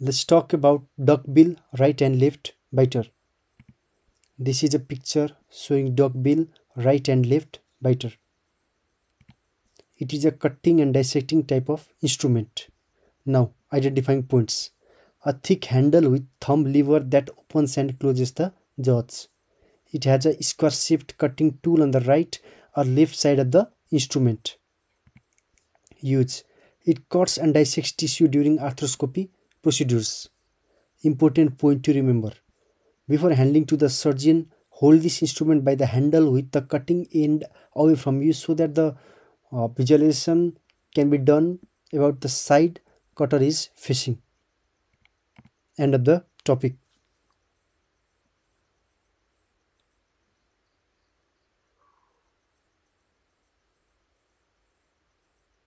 let's talk about duckbill right and left biter. This is a picture showing duckbill right and left biter. It is a cutting and dissecting type of instrument. Now identifying points. A thick handle with thumb lever that opens and closes the jaws. It has a square shaped cutting tool on the right or left side of the instrument. Use it cuts and dissects tissue during arthroscopy procedures. Important point to remember. Before handling to the surgeon, hold this instrument by the handle with the cutting end away from you so that the uh, visualization can be done about the side cutter is facing. End of the topic.